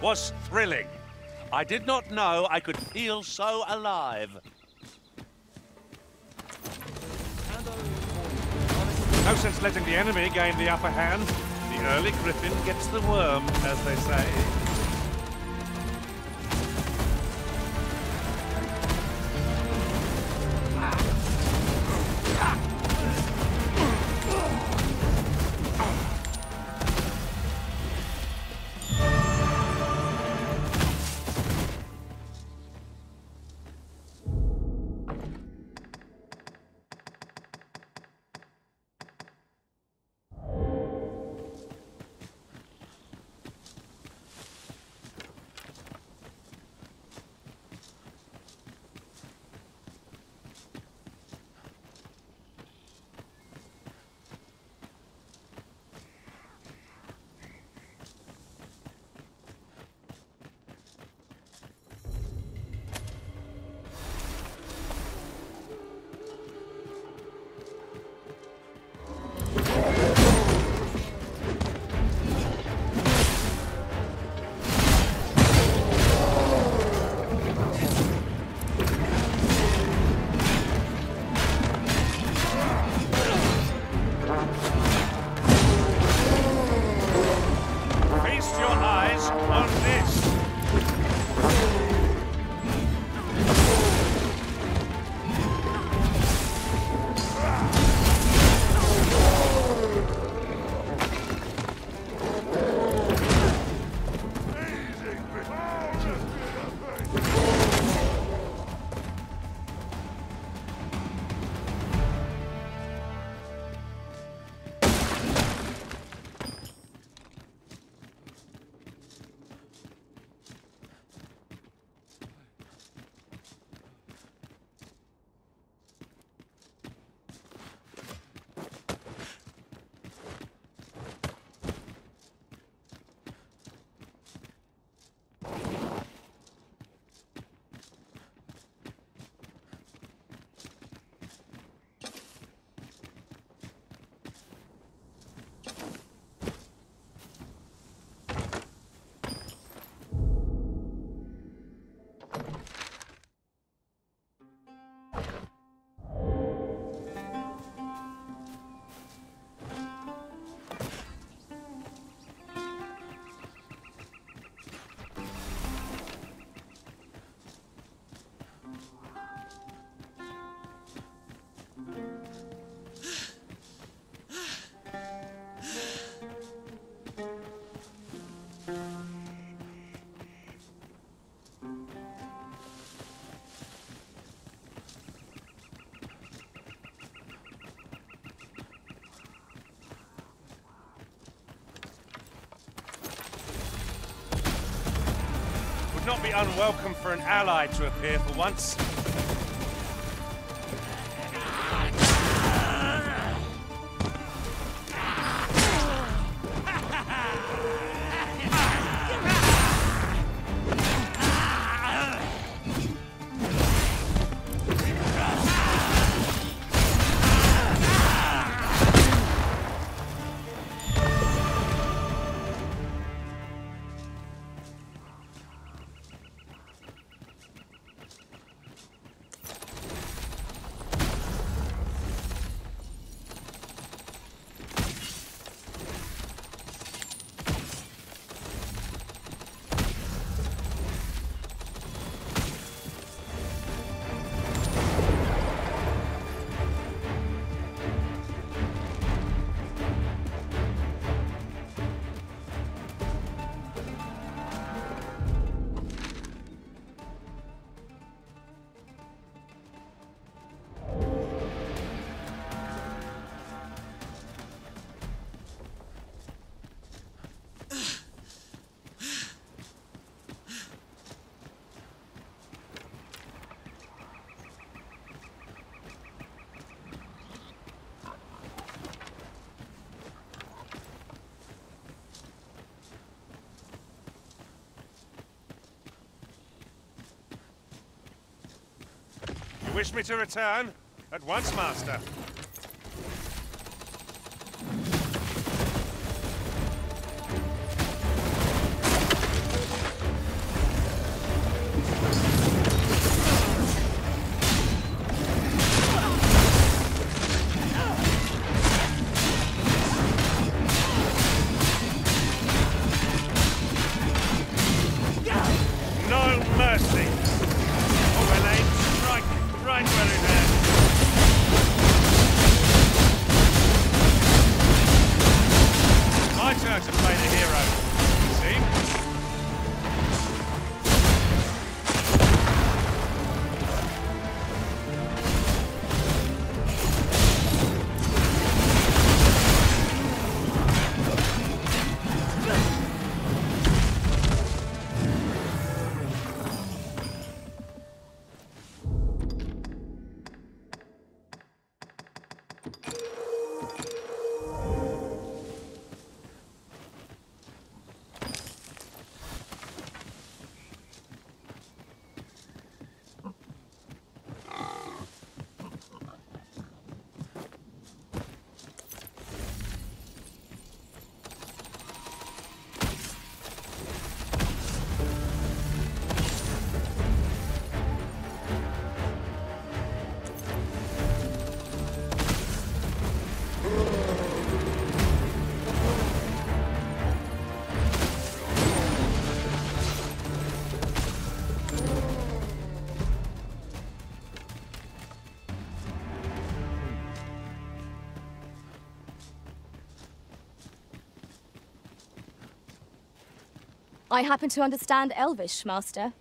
Was thrilling. I did not know I could feel so alive. No sense letting the enemy gain the upper hand. The early griffin gets the worm, as they say. Unwelcome for an ally to appear for once. Wish me to return? At once, Master. I happen to understand Elvish, Master.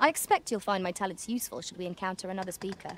I expect you'll find my talents useful should we encounter another speaker.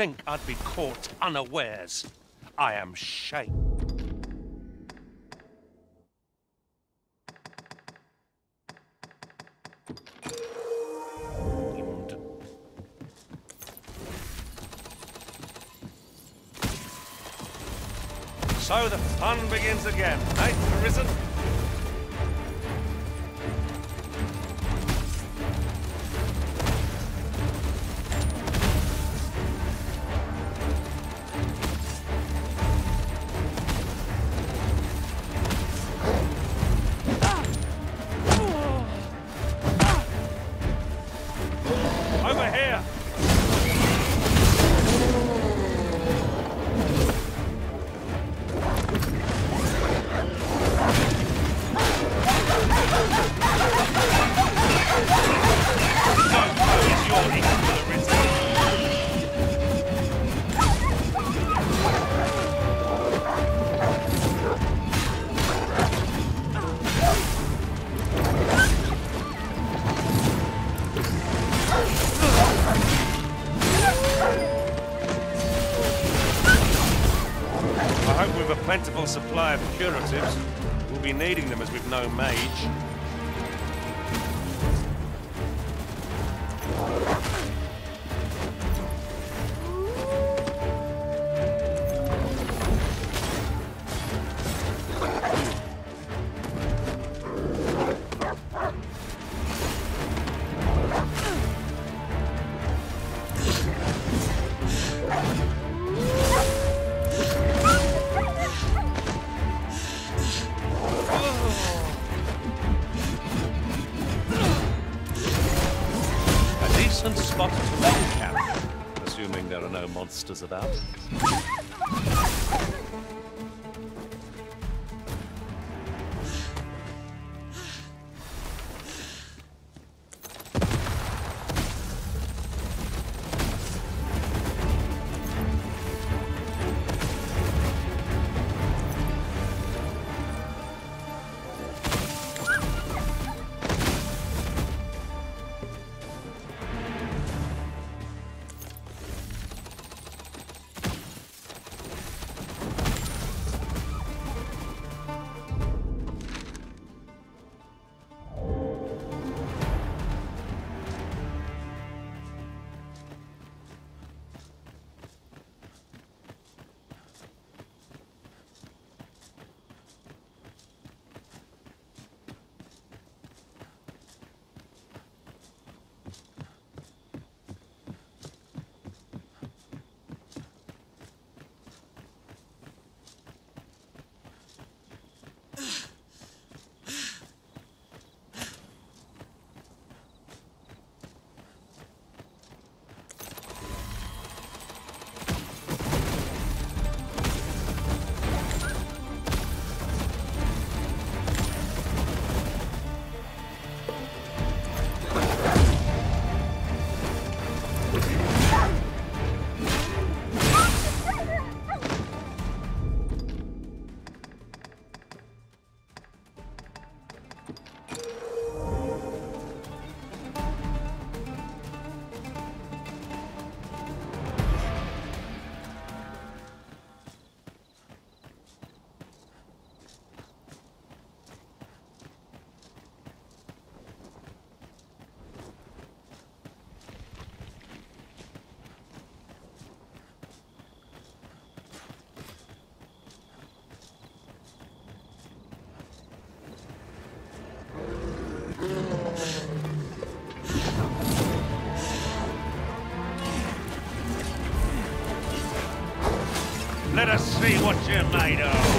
Think I'd be caught unawares. I am shamed. So the fun begins again, eh, Arisen? supply of curatives. We'll be needing them as we've no mage. Let us see what you're made of.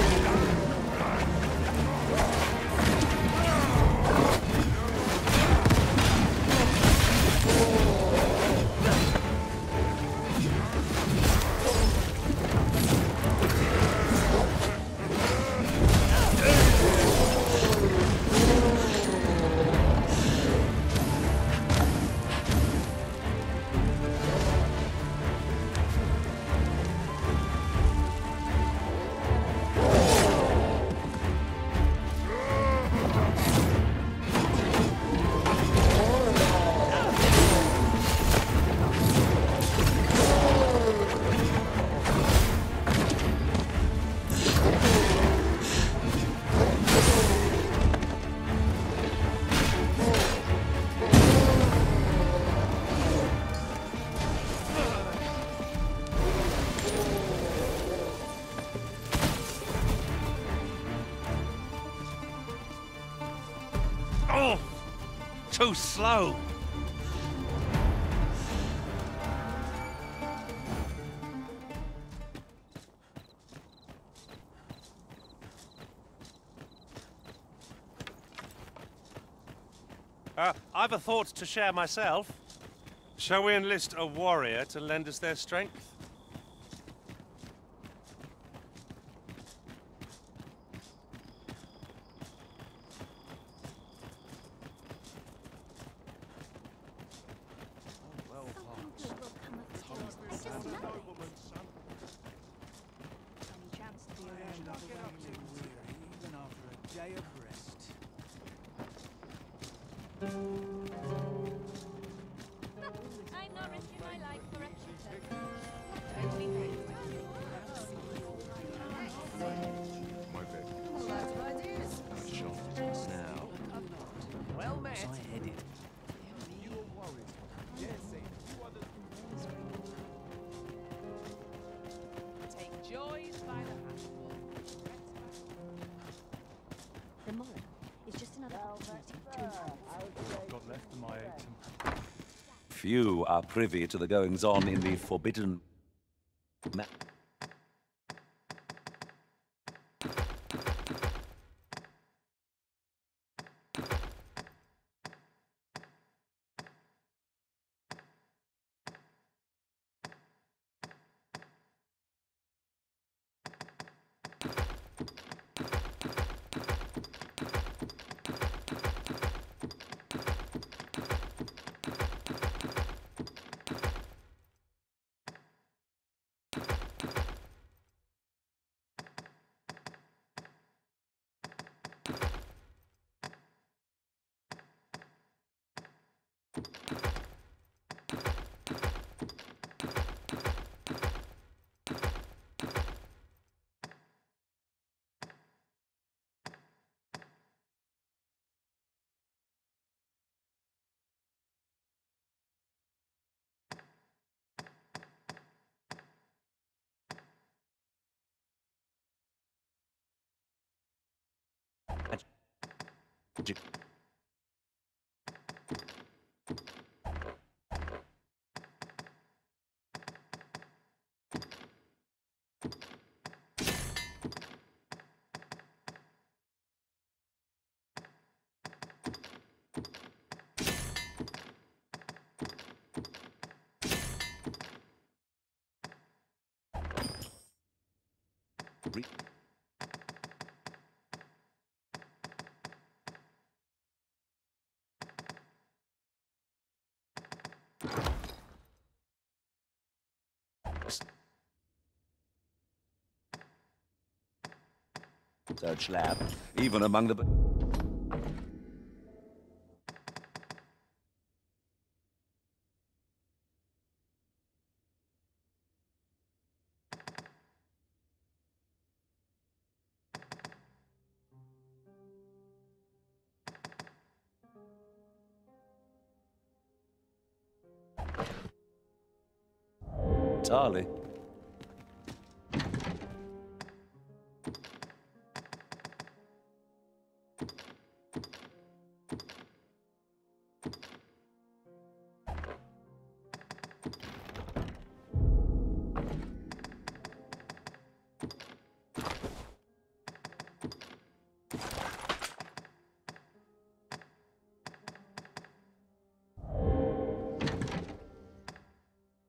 Too slow. Uh, I've a thought to share myself. Shall we enlist a warrior to lend us their strength? Few are privy to the goings on in the forbidden. Re- Search lab, even among the.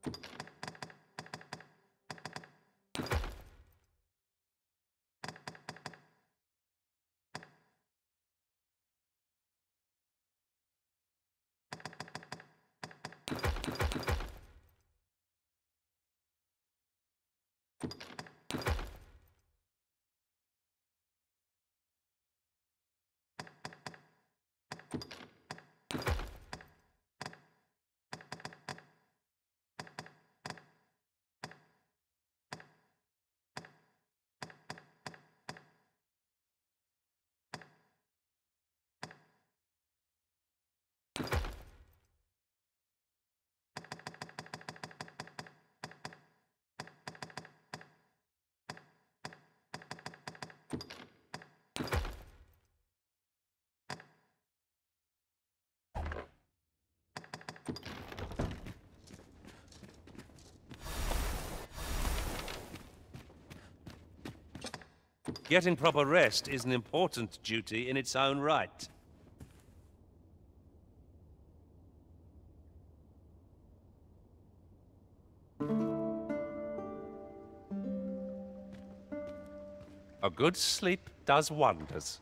Charlie. Getting proper rest is an important duty in its own right. A good sleep does wonders.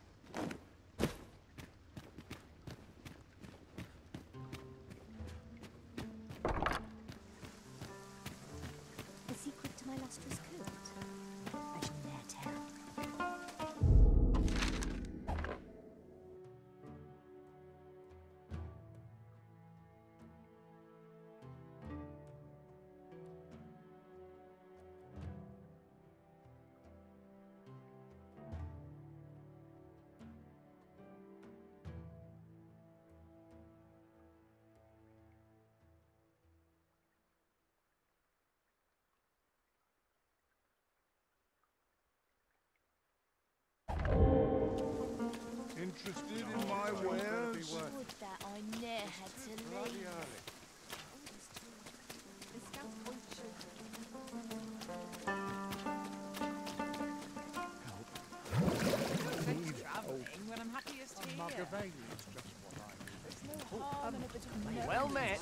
Well met.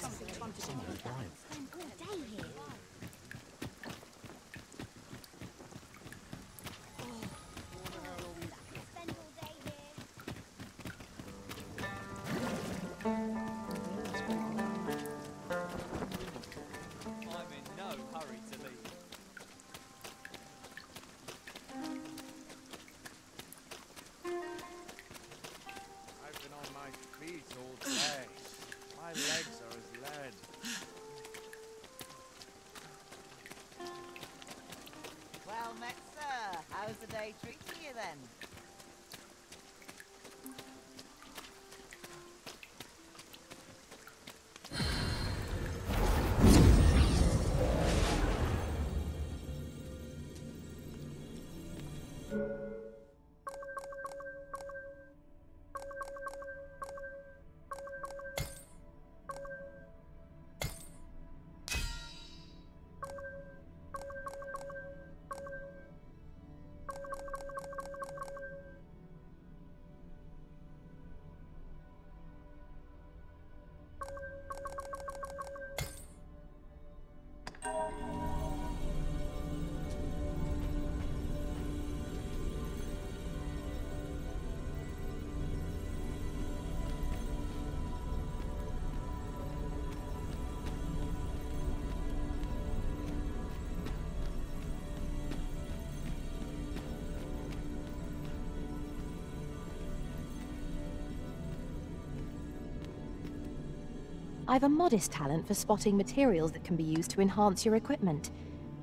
I've a modest talent for spotting materials that can be used to enhance your equipment.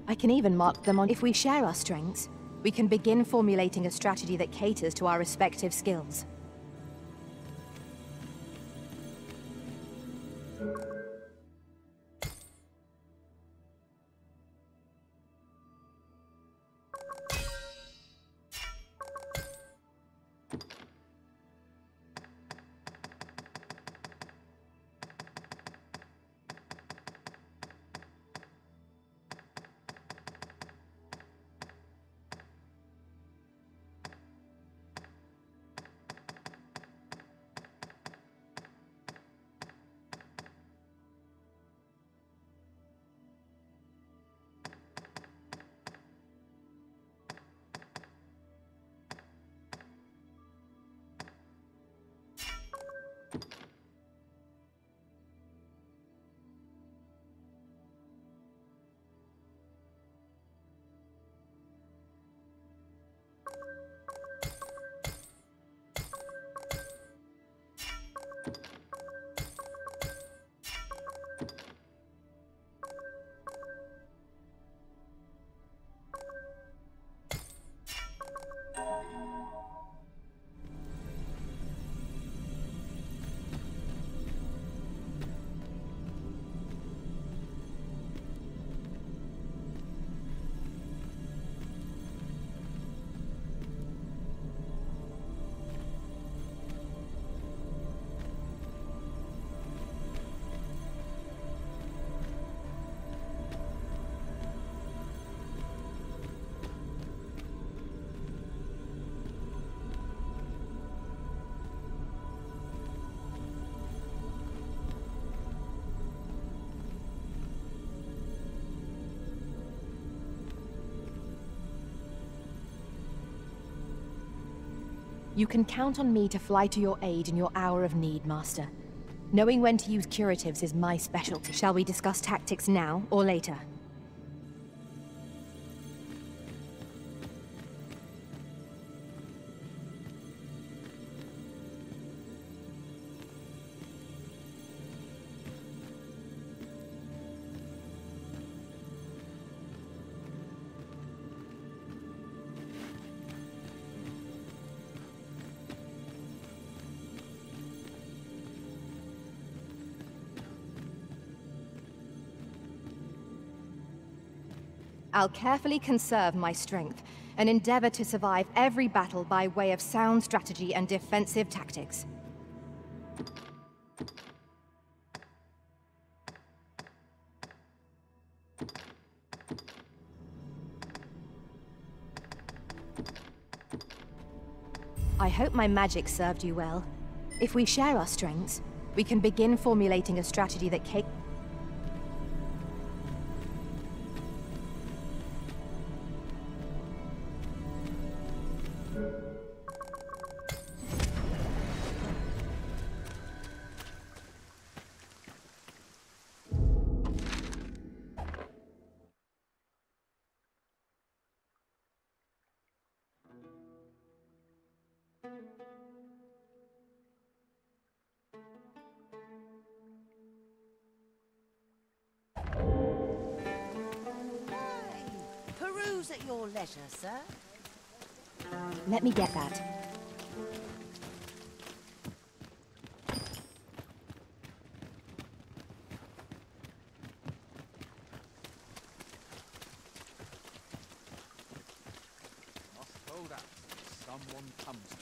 I can even mark them on if we share our strengths. We can begin formulating a strategy that caters to our respective skills. You can count on me to fly to your aid in your hour of need, Master. Knowing when to use curatives is my specialty. Shall we discuss tactics now or later? I'll carefully conserve my strength and endeavor to survive every battle by way of sound strategy and defensive tactics. I hope my magic served you well. If we share our strengths, we can begin formulating a strategy that Kate... at your leisure, sir. Let me get that. Must hold out someone comes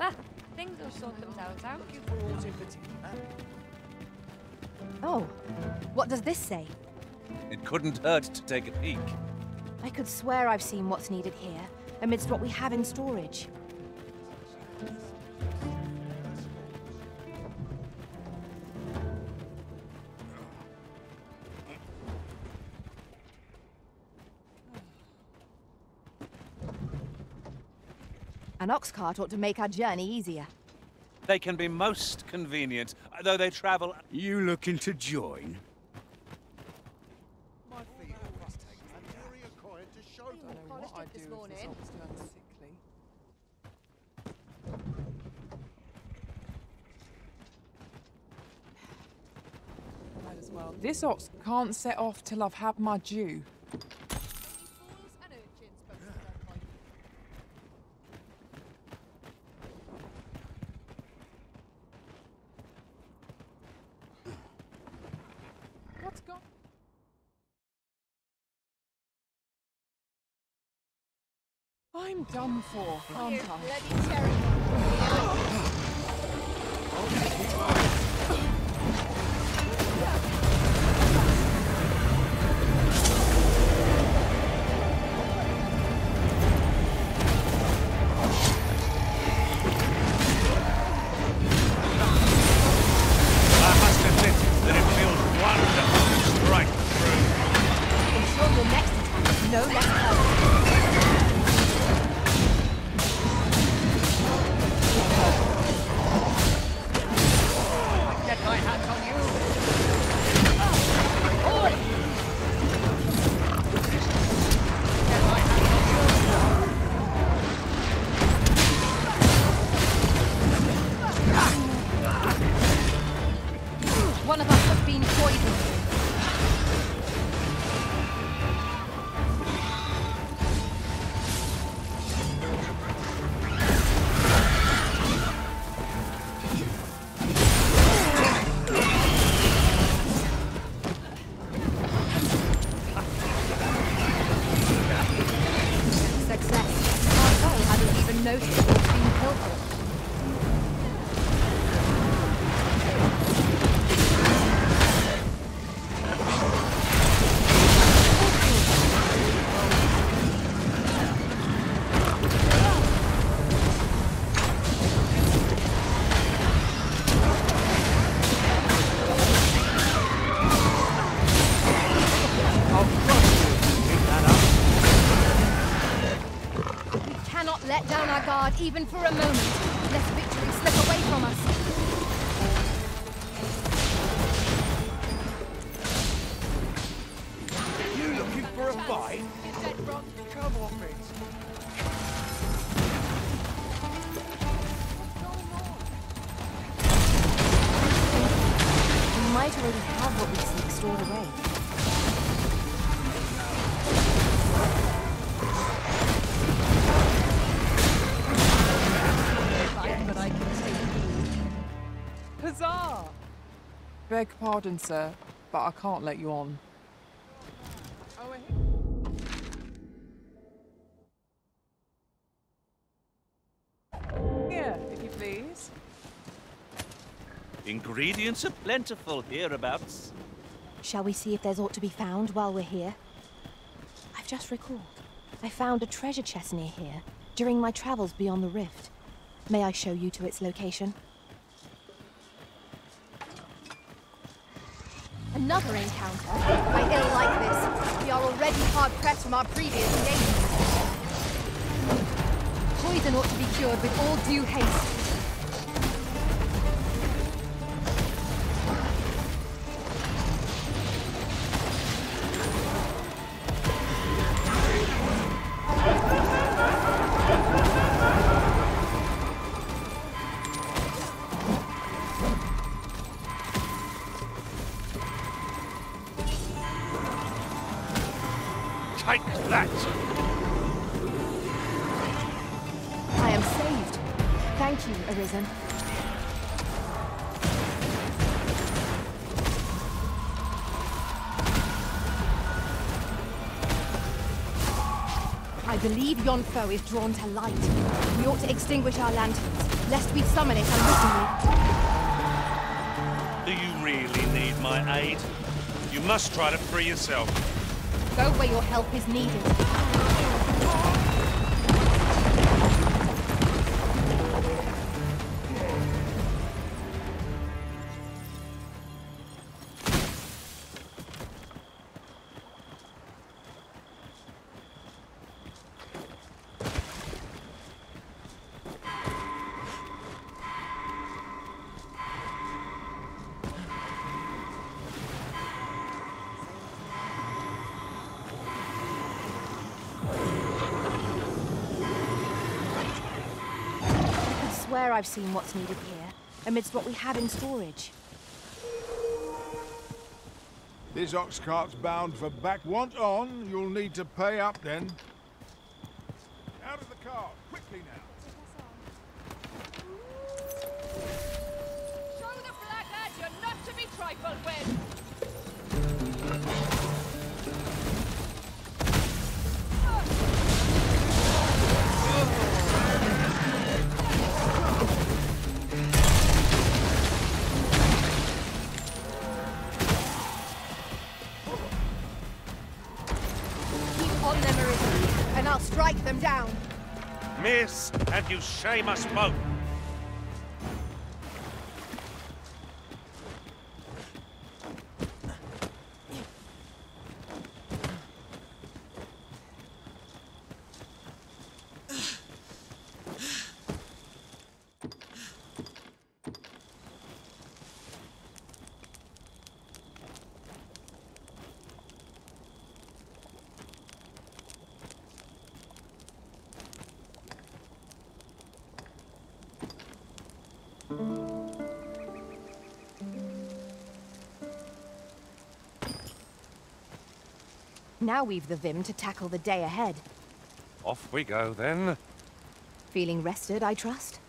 Ah, things will sort themselves out. Looking for aught in particular? Oh, what does this say? It couldn't hurt to take a peek. I could swear I've seen what's needed here, amidst what we have in storage. An ox cart ought to make our journey easier. They can be most convenient, though they travel. You looking to join? My feet are frustrated and carry a coin to show them. don't know what I'd do if this ox turned sickly. Might as well. This ox can't set off till I've had my due. Done for, aren't I? Guard even for a moment, lest victory slip away from us. Beg pardon, sir. but I can't let you on. Here. Here, if you please. Ingredients are plentiful hereabouts. Shall we see if there's aught to be found while we're here? I've just recalled. I found a treasure chest near here during my travels beyond the rift. May I show you to its location? Another encounter? I ill like this. We are already hard pressed from our previous engagements. Poison ought to be cured with all due haste. Believe yon foe is drawn to light. We ought to extinguish our lanterns, lest we summon it unwittingly. Do you really need my aid? You must try to free yourself. Go where your help is needed. I've seen what's needed here, amidst what we have in storage. This ox cart's bound for back. Want on, you'll need to pay up then. On them, Arisen, and I'll strike them down. Miss, and you shame us both. Now we've the vim to tackle the day ahead. Off we go then. Feeling rested, I trust?